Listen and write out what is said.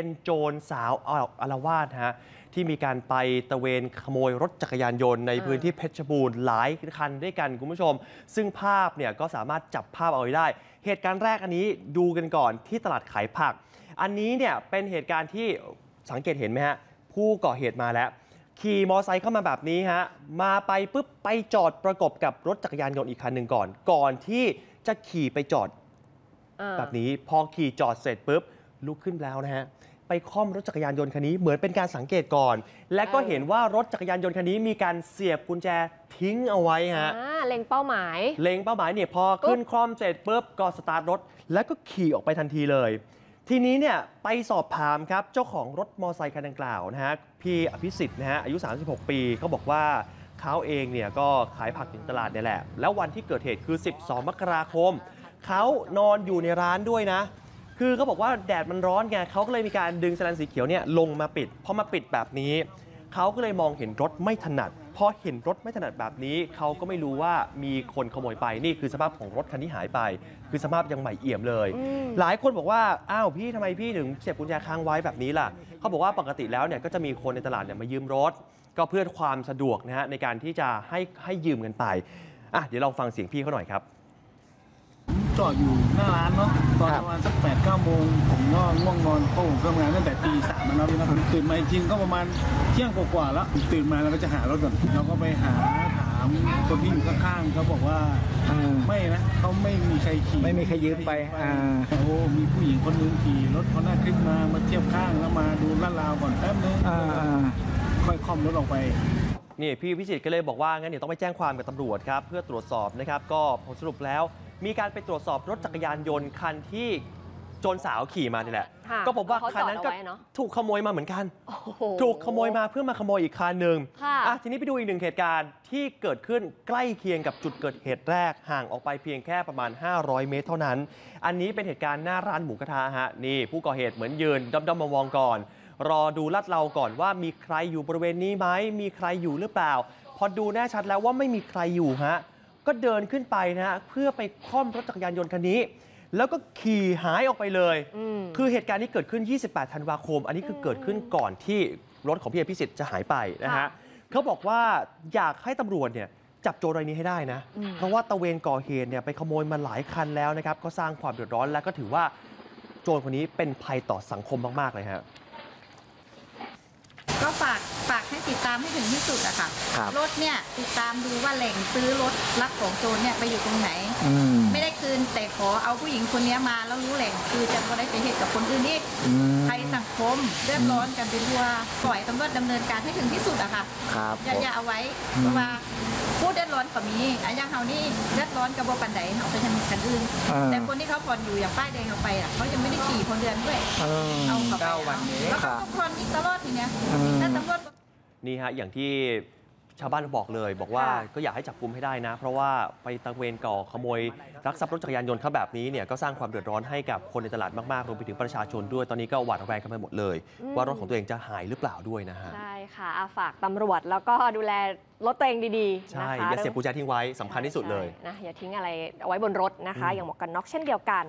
เป็นโจรสาวอารวาสฮะที่มีการไปตระเวนขโมยรถจักรยานยนต์ในอ่าพื้นที่เพชรบูรณ์หลายคันด้วยกันคุณผู้ชม ซึ่งภาพเนี่ยก็สามารถจับภาพเอาไว้ได้ เหตุการณ์แรกอันนี้ดูกันก่อนที่ตลาดขายผัก อันนี้เนี่ยเป็นเหตุการณ์ที่สังเกตเห็นไหมฮะผู้ก่อเหตุมาแล้ว ขี่มอไซค์เข้ามาแบบนี้ฮะมาไปปุ๊บไปจอดประกบกับรถจักรยานยนต์อีกคันหนึ่งก่อน ก่อนที่จะขี่ไปจอดอ่าแบบนี้พอขี่จอดเสร็จปุ๊บ ลุกขึ้นแล้วนะฮะไปค่อมรถจักรยานยนต์คันนี้เหมือนเป็นการสังเกตก่อน และก็เออเห็นว่ารถจักรยานยนต์คันนี้มีการเสียบกุญแจทิ้งเอาไว้ฮะอ่าเล็งเป้าหมาย เล็งเป้าหมายเนี่ยพอขึ้นคล่อมเสร็จปุ๊บก็สตาร์ทรถ แล้วก็ขี่ออกไปทันทีเลย ทีนี้เนี่ยไปสอบถามครับเจ้าของรถมอเตอร์ไซคันดังกล่าวนะฮะพี่อภิสิทธิ์นะฮะอายุ 36 ปีเขาบอกว่าเขาเองเนี่ยก็ขายผักอยู่ในตลาดเนี่ยแหละ แล้ววันที่เกิดเหตุคือ 12 มกราคม เขานอนอยู่ในร้านด้วยนะ คือเขาบอกว่าแดดมันร้อนไงเขาก็เลยมีการดึงแสลนสีเขียวเนี่ยลงมาปิดพอมาปิดแบบนี้เขาก็เลยมองเห็นรถไม่ถนัดพอเห็นรถไม่ถนัดแบบนี้เขาก็ไม่รู้ว่ามีคนขโมยไปนี่คือสภาพของรถคันที่หายไป คือสภาพยังใหม่เอี่ยมเลยอืมหลายคนบอกว่าอ้าวพี่ทำไมพี่ถึงเสียบกุญแจค้างไว้แบบนี้ล่ะเขาบอกว่าปกติแล้วเนี่ยก็จะมีคนในตลาดเนี่ยมายืมรถ ก็เพื่อความสะดวกนะฮะในการที่จะให้ให้ยืมกันไปอะเดี๋ยวลองฟังเสียงพี่เขาหน่อยครับ จอดอยู่หน้าร้านเนาะตอนประมาณสักแปดเก้าโมงผมก็ง่วงนอนเพราะผมทำงานตั้งแต่ตีสามแล้วนะพี่นะผมตื่นมาอีกทีก็ประมาณเที่ยงกว่าๆแล้วตื่นมาเราก็จะหารถก่อนเราก็ไปหาถามคนที่อยู่ข้างๆเขาบอกว่าอ่าไม่นะเขาไม่มีใครขี่ไม่มีใครยืมไปอ่าโอ้มีผู้หญิงคนหนึงขี่รถเขาหน้าคลิกมามาเทียบข้างแล้วมาดูลาดราวก่อนแป๊บนึงอ่าอ่าค่อยคล่อมรถออกไปนี่พี่พิจิตรก็เลยบอกว่างั้นเดี๋ยวต้องไปแจ้งความกับตำรวจครับเพื่อตรวจสอบนะครับก็ผลสรุปแล้ว มีการไปตรวจสอบรถจักรยานยนต์คันที่โจรสาวขี่มานี่แหละ ค่ะก็พบว่าเขาคันนั้นก็จอดเอาไว้เนอะ ถูกขโมยมาเหมือนกัน โอ้โห ถูกขโมยมาเพื่อมาขโมยอีกคันหนึ่งค่ะอะ ทีนี้ไปดูอีกหนึ่งเหตุการณ์ที่เกิดขึ้นใกล้เคียงกับจุดเกิดเหตุแรกห่างออกไปเพียงแค่ประมาณ 500 เมตรเท่านั้น อันนี้เป็นเหตุการณ์หน้าร้านหมูกระทะฮะ นี่ ผู้ก่อเหตุเหมือนยืนด้อมๆมองๆก่อน รอดูลาดเราก่อนว่ามีใครอยู่บริเวณนี้ไหมมีใครอยู่หรือเปล่า พอดูแน่ชัดแล้วว่าไม่มีใครอยู่ฮะ ก็เดินขึ้นไปนะฮะเพื่อไปคล่อมรถจักรยานยนต์คันนี้ แล้วก็ขี่หายออกไปเลยอืมคือเหตุการณ์นี้เกิดขึ้น 28 ธันวาคม อันนี้คือเกิดขึ้นก่อนที่รถของพี่อภิสิทธิ์จะหายไปนะฮะค่ะเขาบอกว่าอยากให้ตำรวจเนี่ยจับโจรรายนี้ให้ได้นะอืมเพราะว่าตะเวนก่อเหตุเนี่ยไปขโมยมาหลายคันแล้วนะครับ ก็สร้างความเดือดร้อนและก็ถือว่าโจรคนนี้เป็นภัยต่อสังคมมาก ๆ เลยฮะก็ฝากฝากให้ติดตามให้ถึงที่สุดอะค่ะครับรถเนี่ยติดตามดูว่าแหล่งซื้อรถลักของโจรเนี่ยไปอยู่ตรงไหน อืมไม่ได้คืนแต่ขอเอาผู้หญิงคนนี้มาแล้วรู้แหล่งคือจะไม่ได้ไปเหตุกับคนอื่นอีกอืมภัยสังคมเดือดร้อนกันไปทั่วปล่อยตำรวจดำเนินการให้ถึงที่สุดอะค่ะ ครับอย่าอย่าเอาไว้อืม เพราะว่าผู้เดือดร้อนก็มีอะอย่างเฮานี่เดือดร้อนกับบ่ปันใดเอาไปทำกันอื่นอ่าแต่คนที่เขาผ่อนอยู่อย่างป้ายแดงเอาไปอะเขายังไม่ได้ขี่คนเดือนด้วย เออ เอาเขาไปเก้าวันเองแล้วครัก็บต้องผ่อนอีกตลอดทีเนี้ยอืม ถ้าตำรวจ นี่ฮะอย่างที่ชาวบ้านบอกเลย บอกว่าค่ะก็อยากให้จับกุมให้ได้นะ เพราะว่าไปตะเวนก่อขโมยรักทรัพย์รถจักรยานยนต์เขาแบบนี้เนี่ยก็สร้างความเดือดร้อนให้กับคนในตลาดมากๆรวมไปถึงประชาชนด้วยตอนนี้ก็หวาดระแวงกันไปหมดเลย ว่ารถของตัวเองจะหายหรือเปล่าด้วยนะฮะใช่ค่ะอะฝากตำรวจแล้วก็ดูแลรถตัวเองดีๆใช่นะคะอย่าเสียบกุญแจทิ้งไว้สำคัญที่สุดเลยใช่นะอย่าทิ้งอะไรเอาไว้บนรถนะคะอืมอย่างหมวกกันน็อกเช่นเดียวกัน